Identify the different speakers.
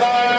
Speaker 1: Bye.